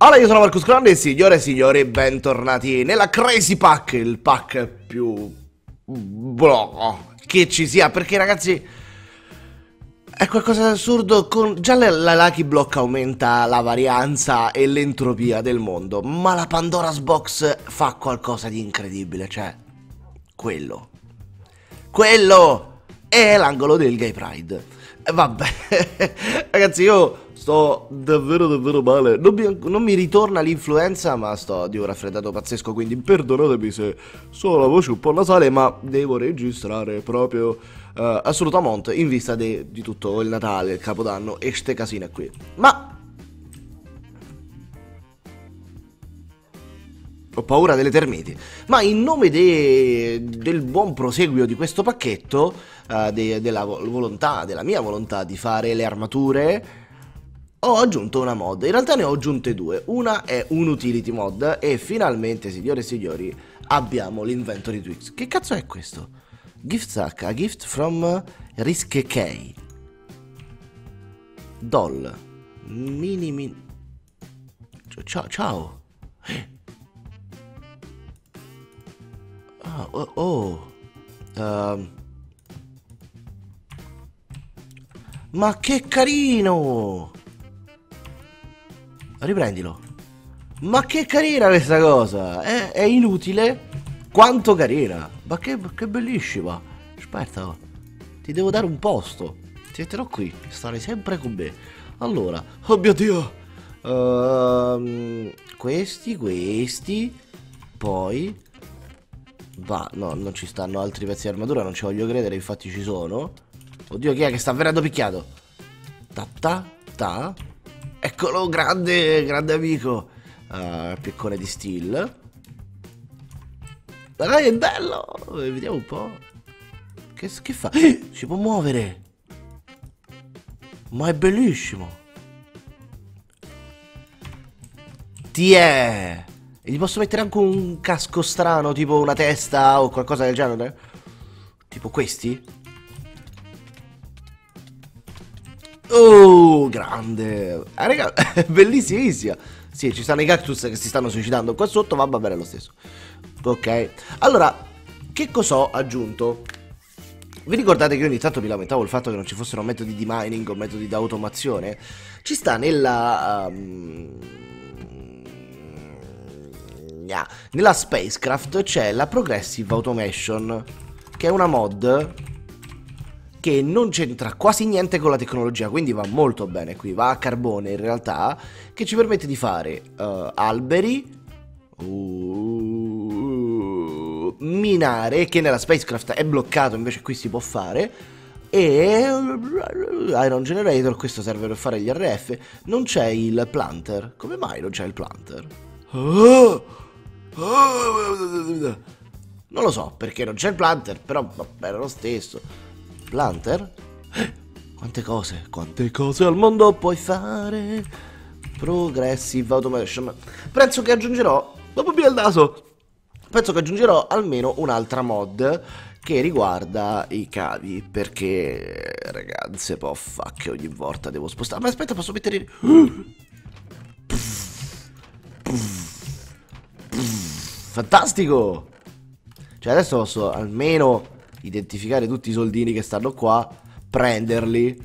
Allora, io sono Marcus Grande signore e signori, bentornati nella Crazy Pack, il pack più... Bro, che ci sia, perché ragazzi... È qualcosa di assurdo, con... già la, la Lucky Block aumenta la varianza e l'entropia del mondo, ma la Pandora's Box fa qualcosa di incredibile, cioè... Quello. Quello è l'angolo del Gay Pride. E vabbè, ragazzi io sto davvero davvero male. Non mi, non mi, ritorna l'influenza, ma sto di un raffreddato pazzesco, quindi perdonatemi se sono la voce un po' nasale, ma devo registrare proprio uh, assolutamente in vista de, di tutto il Natale, il Capodanno e ste casine qui. Ma... Ho paura delle termiti. Ma in nome de, del buon proseguio di questo pacchetto, uh, de, della volontà, della mia volontà di fare le armature ho aggiunto una mod, in realtà ne ho aggiunte due, una è un utility mod e finalmente signore e signori abbiamo l'inventory Twix. Che cazzo è questo? Gift sack, a gift from Risk K. Doll. Mini min... Ciao, ciao. Ah, oh, oh. Uh, ma che carino! Riprendilo. Ma che carina questa cosa! È, è inutile? Quanto carina! Ma che, che bellissima! Aspetta, ti devo dare un posto. Ti metterò qui, stare sempre con me. Allora, oh mio Dio! Uh, questi, questi. Poi... Va, no, non ci stanno altri pezzi di armatura, non ci voglio credere, infatti ci sono. Oddio, chi è che sta venendo picchiato? Ta ta ta. Eccolo, grande, grande amico. Uh, piccone di steel. Dai, è bello. Vediamo un po'. Che, che fa? si può muovere. Ma è bellissimo. Ti è. E gli posso mettere anche un casco strano, tipo una testa o qualcosa del genere? Tipo questi? Grande. Ah, raga, bellissimissima. Sì, ci stanno i cactus che si stanno suicidando qua sotto, ma va bene lo stesso. Ok. Allora, che cosa ho aggiunto? Vi ricordate che io ogni tanto mi lamentavo il fatto che non ci fossero metodi di mining o metodi di automazione? Ci sta nella... Um, nella spacecraft c'è la Progressive Automation, che è una mod che non c'entra quasi niente con la tecnologia, quindi va molto bene qui, va a carbone in realtà, che ci permette di fare uh, alberi, uh, minare, che nella spacecraft è bloccato, invece qui si può fare, e Iron Generator, questo serve per fare gli RF, non c'è il planter, come mai non c'è il planter? Non lo so perché non c'è il planter, però va bene lo stesso. Planter? Quante cose, quante cose al mondo puoi fare? Progressive Automation. Penso che aggiungerò, dopo il naso, penso che aggiungerò almeno un'altra mod che riguarda i cavi, perché ragazzi, po' fa che ogni volta devo spostare. Ma aspetta, posso mettere... Fantastico! Cioè adesso posso almeno identificare tutti i soldini che stanno qua, prenderli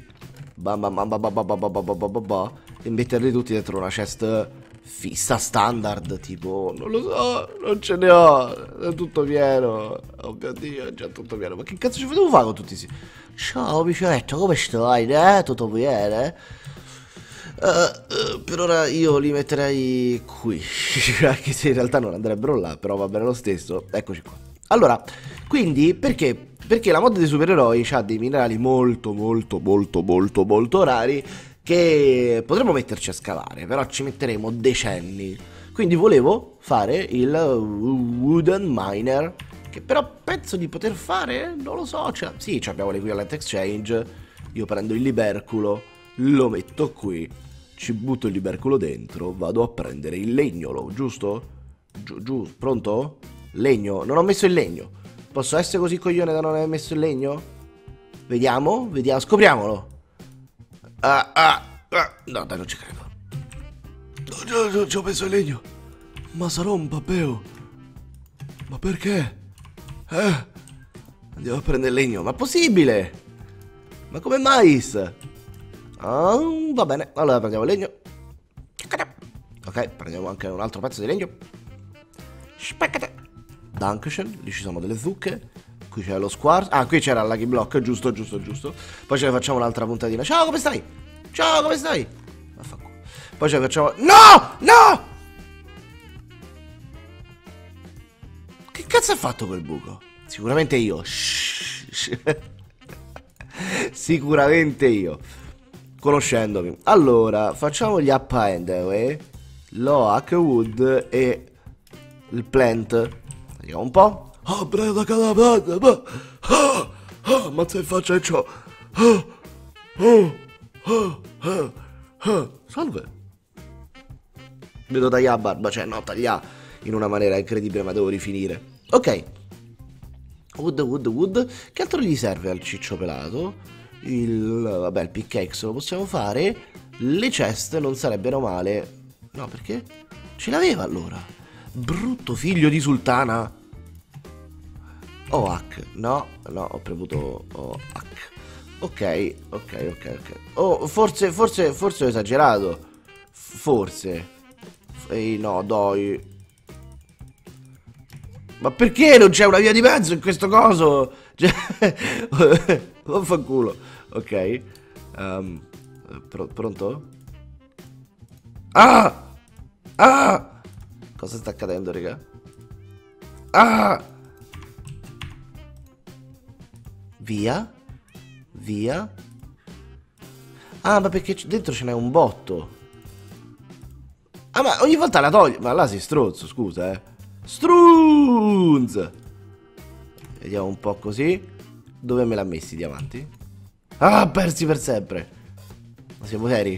e metterli tutti dentro una chest fissa standard, tipo, non lo so, non ce ne ho, è tutto pieno, oh mio dio, è già tutto pieno, ma che cazzo ci devo fare con tutti questi? Ciao piccoletto, come stai? Eh? Tutto bene? Uh, uh, per ora io li metterei qui, anche se in realtà non andrebbero là, però va bene lo stesso, eccoci qua. Allora, quindi perché? Perché la mod dei supereroi ha dei minerali molto molto molto molto molto rari che potremmo metterci a scavare, però ci metteremo decenni. Quindi volevo fare il Wooden Miner, che però penso di poter fare, non lo so, cioè, sì, abbiamo l'Equivalent Exchange, io prendo il liberculo, lo metto qui, ci butto il liberculo dentro, vado a prendere il legnolo, giusto? Giù, giù, pronto? Legno, non ho messo il legno. Posso essere così coglione da non aver messo il legno? Vediamo, vediamo, scopriamolo. Ah, ah, ah. No, dai, non ci credo. Non Oh, ci ho messo il legno. Ma sarò un babbeo. Ma perché? Eh? Andiamo a prendere il legno. Ma possibile? Ma come mai? Oh, va bene, allora prendiamo il legno. Ok, prendiamo anche un altro pezzo di legno. Dankeschön, lì ci sono delle zucche. Qui c'è lo squarzo. Ah, qui c'era il lucky block, giusto, giusto, giusto. Poi ce ne facciamo un'altra puntatina. Ciao, come stai? Ciao, come stai? Vaffanculo. Poi ce ne facciamo... No! No! Che cazzo ha fatto quel buco? Sicuramente io. Sicuramente io. Conoscendomi. Allora, facciamo gli up end, Loak Wood e il plant. Vediamo un po'. Ah, preda calabata, ma... Ah, ah, mazza in faccia e ciò. Ah, ah, ah, ah, ah. Salve. Vedo tagliare la barba, cioè no, taglia in una maniera incredibile, ma devo rifinire. Ok. Wood, wood, wood. Che altro gli serve al ciccio pelato? Il, vabbè, il pickaxe lo possiamo fare. Le ceste non sarebbero male. No, perché? Ce l'aveva allora. Brutto figlio di sultana. OH, no, no, ho premuto OH. Ok, ok, ok, ok. Oh, forse, forse, forse ho esagerato. Forse. Ehi, no, dai. Ma perché non c'è una via di mezzo in questo coso? Cioè, vaffanculo. Ok. Um, pr pronto? Ah! Ah! Cosa sta accadendo, raga? Ah! Via. Via. Ah, ma perché dentro ce n'è un botto. Ah, ma ogni volta la togli. Ma là si strozzo, scusa, eh. Strunz! Vediamo un po' così. Dove me l'ha messi i diamanti? Ah, persi per sempre. Ma siamo seri?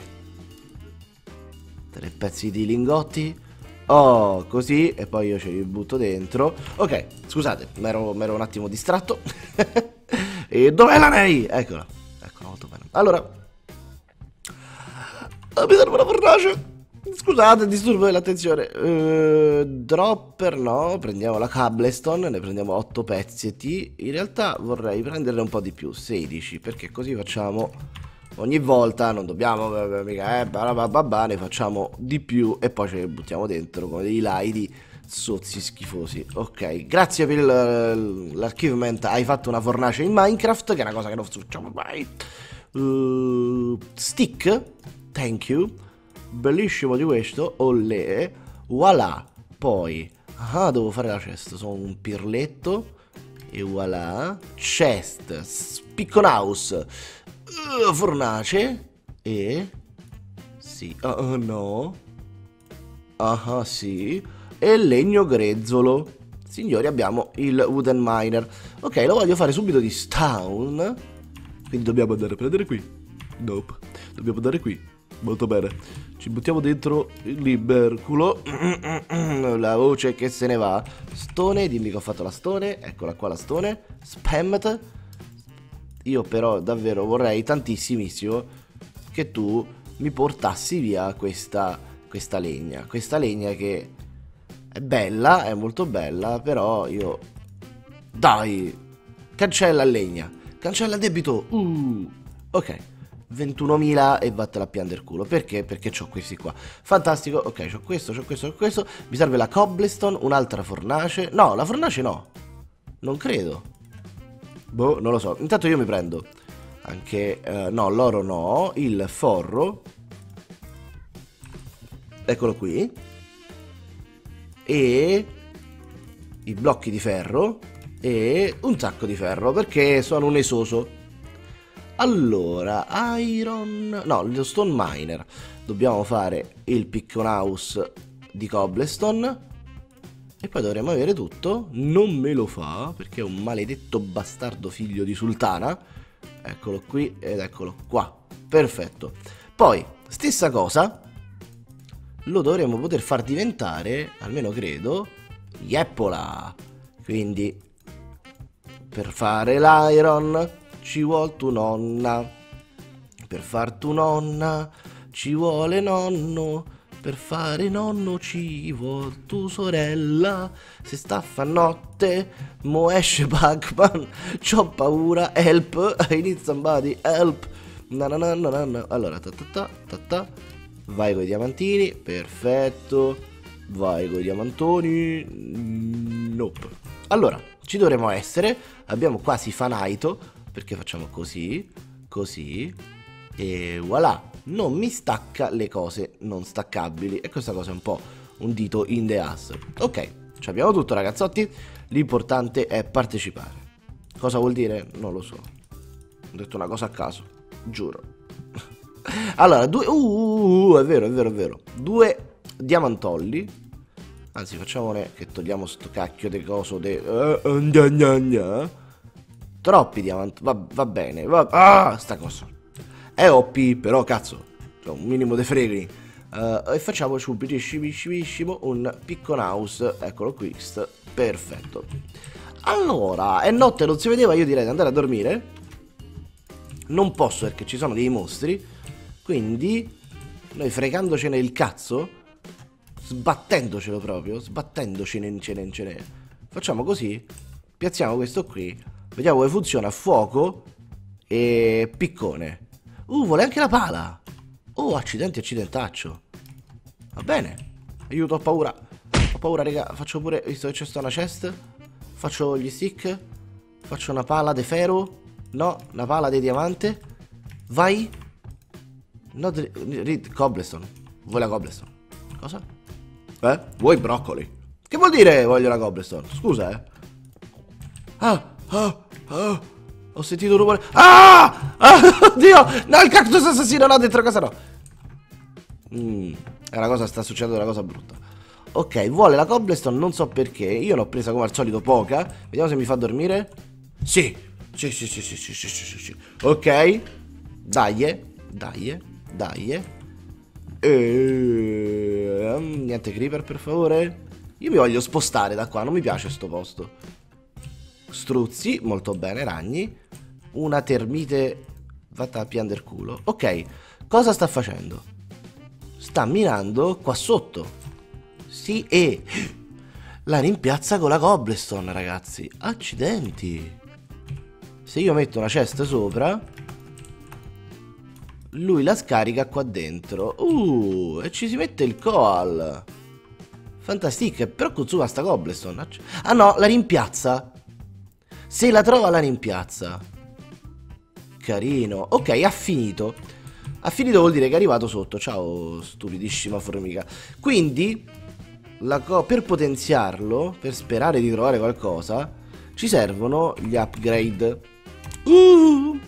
Tre pezzi di lingotti. Oh, così. E poi io ce li butto dentro. Ok, scusate, mi ero un attimo distratto. E dov'è la Ney? Eccola. Eccola, molto bene. Allora. Ah, mi serve una fornace. Scusate, disturbo dell'attenzione. Uh, dropper no, prendiamo la Cablestone, ne prendiamo 8 pezzetti. In realtà vorrei prenderne un po' di più, 16, perché così facciamo ogni volta, non dobbiamo mica, eh, babababà, ne facciamo di più e poi ce le buttiamo dentro come dei laidi Sozzi schifosi. Ok, grazie per l'achievement. Hai fatto una fornace in Minecraft, che è una cosa che non facciamo mai. Uh, stick, thank you. Bellissimo di questo. Olè. Voilà. Poi, ah, devo fare la chest. Sono un pirletto. E voilà. Chest. Spiccon house. Uh, fornace. E... Sì. Uh, no. Ah, sì e legno grezzolo. Signori, abbiamo il wooden miner. Ok, lo voglio fare subito di stone. Quindi dobbiamo andare a prendere qui. Nope. Dobbiamo andare qui. Molto bene. Ci buttiamo dentro il liberculo. La voce che se ne va. Stone, dimmi che ho fatto la stone. Eccola qua la stone. Spammet. Io però davvero vorrei tantissimissimo che tu mi portassi via questa, questa legna. Questa legna che è bella, è molto bella, però io... Dai! Cancella legna. Cancella debito. Uh. Ok. 21.000 e vattela a piangere culo. Perché? Perché ho questi qua. Fantastico. Ok, ho questo, ho questo, ho questo. Mi serve la cobblestone, un'altra fornace. No, la fornace no. Non credo. Boh, non lo so. Intanto io mi prendo anche... Uh, no, l'oro no. Il forro. Eccolo qui e i blocchi di ferro e un sacco di ferro perché sono un esoso. Allora, iron... no, lo stone miner. Dobbiamo fare il piccon house di cobblestone e poi dovremo avere tutto. Non me lo fa perché è un maledetto bastardo figlio di sultana. Eccolo qui ed eccolo qua. Perfetto. Poi, stessa cosa, lo dovremmo poter far diventare, almeno credo, Yeppola. Quindi, per fare l'iron ci vuole tu nonna. Per far tu nonna ci vuole nonno. Per fare non nocivo. Tu sorella, se sta fa notte, mo esce Pac-Man, c'ho paura, help, I need somebody, help. Na na na na na. Allora, ta ta ta ta ta. Vai con i diamantini, perfetto. Vai con i diamantoni. Nope. Allora, ci dovremmo essere. Abbiamo quasi fanaito. Perché facciamo così, così. E voilà. Non mi stacca le cose non staccabili. E questa cosa è un po' un dito in the ass. Ok, ci abbiamo tutto ragazzotti. L'importante è partecipare. Cosa vuol dire? Non lo so. Ho detto una cosa a caso. Giuro. allora, due... Uh, uh, uh, è vero, è vero, è vero. Due diamantolli Anzi, facciamone che togliamo sto cacchio di coso de... Uh, gna gna gna. Troppi diamanti. Va, va bene. Va... Ah, sta cosa. È OP, però cazzo. Un minimo di freghi. Uh, e facciamo subitissimo un piccon house. Eccolo qui. Perfetto. Allora, è notte, non si vedeva. Io direi di andare a dormire. Non posso perché ci sono dei mostri. Quindi, noi fregandocene il cazzo sbattendocelo proprio, sbattendocene cene, cene. Facciamo così, piazziamo questo qui, vediamo come funziona fuoco e piccone. Uh, vuole anche la pala. Oh, accidenti, accidentaccio. Va bene. Aiuto, ho paura. Ho paura, raga. Faccio pure, visto che c'è sta una chest, faccio gli stick, faccio una pala de ferro. No, una pala di diamante. Vai. No, read cobblestone. Vuoi la cobblestone? Cosa? Eh? Vuoi broccoli? Che vuol dire voglio la cobblestone? Scusa, eh. Ah, ah, ah. Ho sentito un rumore. Ah! ah! Oddio! No, il cactus assassino, no, dentro casa no. Mm, una cosa, sta succedendo una cosa brutta. Ok, vuole la cobblestone, non so perché. Io l'ho presa come al solito poca. Vediamo se mi fa dormire. Sì. Sì, sì, sì, sì, sì, sì, sì, sì. Ok. Dai, dai, dai. E... Niente creeper per favore. Io mi voglio spostare da qua, non mi piace sto posto. Struzzi, molto bene, ragni. Una termite fatta a piander culo. Ok, cosa sta facendo? Sta minando qua sotto. Sì, e... La rimpiazza con la cobblestone, ragazzi. Accidenti. Se io metto una cesta sopra lui la scarica qua dentro. Uh, e ci si mette il coal. Fantastic, però consuma sta cobblestone. Ah no, la rimpiazza. Se la trova la rimpiazza. Carino. Ok, ha finito. Ha finito vuol dire che è arrivato sotto. Ciao, stupidissima formica. Quindi, per potenziarlo, per sperare di trovare qualcosa, ci servono gli upgrade. Uh!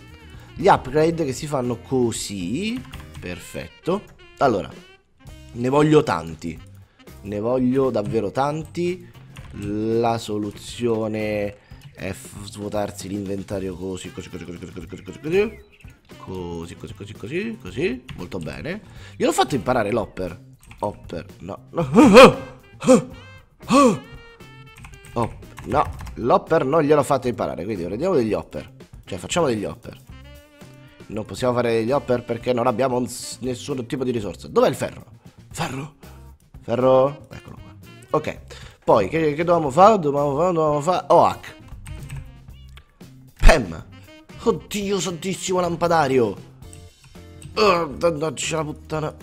Gli upgrade che si fanno così. Perfetto. Allora, ne voglio tanti. Ne voglio davvero tanti. La soluzione è svuotarsi l'inventario così, così, così, così, così, così, così, così. Così, così, così, così, così. Molto bene. Io l'ho fatto imparare l'hopper. Hopper, no. Oh, no, l'hopper non gliel'ho fatto imparare, quindi prendiamo degli hopper. Cioè, facciamo degli hopper. Non possiamo fare gli hopper perché non abbiamo nessun tipo di risorsa. Dov'è il ferro? Ferro? Ferro? Eccolo qua. Ok. Poi, che, che dovevamo fare? Dovevamo fare, dovevamo fare... OH. Pem. Oddio santissimo lampadario. Oh, c'è la puttana.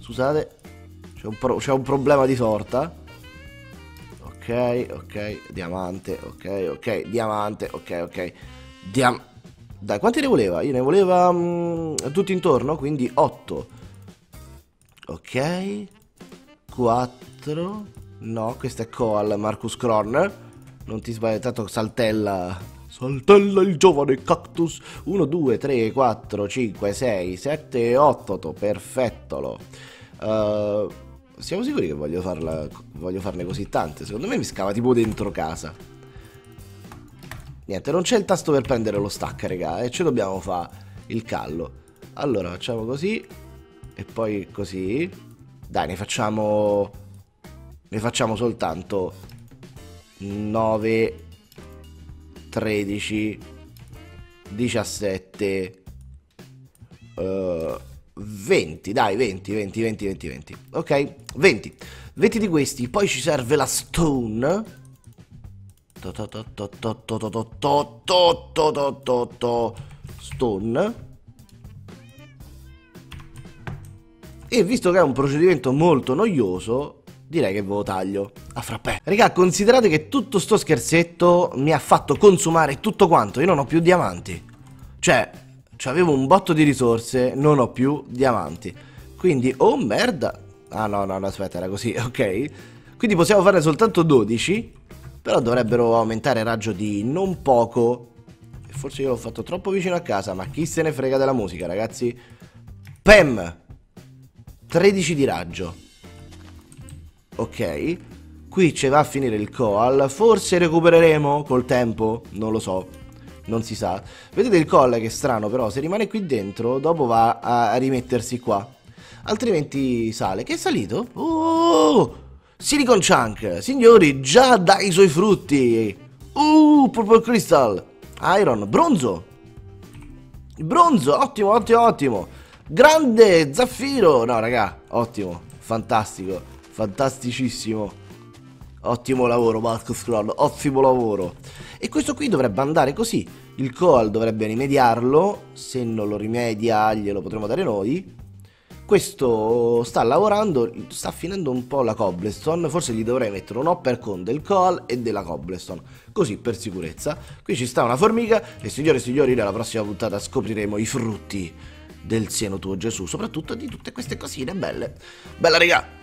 Scusate. C'è un, pro un problema di sorta. Ok, ok. Diamante, ok, ok. Diamante, ok, ok. Diamante. Dai, quanti ne voleva? Io ne voleva mm, tutti intorno, quindi 8. Ok. 4. No, questo è Coal, Marcus Kron. Non ti sbagli, tanto saltella. Saltella il giovane cactus. 1, 2, 3, 4, 5, 6, 7, 8. Perfettolo. Uh, siamo sicuri che voglio, farla, voglio farne così tante? Secondo me mi scava tipo dentro casa. Niente, non c'è il tasto per prendere lo stack, raga, e ci dobbiamo fare il callo. Allora, facciamo così, e poi così. Dai, ne facciamo... Ne facciamo soltanto 9, 13, 17, uh, 20, dai, 20, 20, 20, 20, 20. Ok? 20. 20 di questi, poi ci serve la stone. Stone. E visto che è un procedimento molto noioso, direi che ve lo taglio a frappè. Raga, considerate che tutto sto scherzetto mi ha fatto consumare tutto quanto, io non ho più diamanti. Cioè, avevo un botto di risorse, non ho più diamanti. Quindi, oh merda. Ah no, no, no, aspetta, era così, ok. Quindi possiamo farne soltanto 12, però dovrebbero aumentare il raggio di non poco. Forse io l'ho fatto troppo vicino a casa, ma chi se ne frega della musica, ragazzi. Pem! 13 di raggio. Ok. Qui ci va a finire il coal. Forse recupereremo col tempo. Non lo so. Non si sa. Vedete il coal che è strano, però se rimane qui dentro, dopo va a rimettersi qua. Altrimenti sale. Che è salito? Oh! Silicon Chunk. Signori, già dai suoi frutti. Uh, Purple Crystal. Iron. Bronzo. Bronzo. Ottimo, ottimo, ottimo. Grande zaffiro! No, raga, ottimo, fantastico, fantasticissimo. Ottimo lavoro, Marco Scroll, ottimo lavoro. E questo qui dovrebbe andare così. Il Coal dovrebbe rimediarlo, se non lo rimedia glielo potremo dare noi. Questo sta lavorando, sta finendo un po' la cobblestone, forse gli dovrei mettere un hopper con del coal e della cobblestone, così per sicurezza. Qui ci sta una formica e signore e signori nella prossima puntata scopriremo i frutti del seno tuo Gesù, soprattutto di tutte queste cosine belle. Bella regà!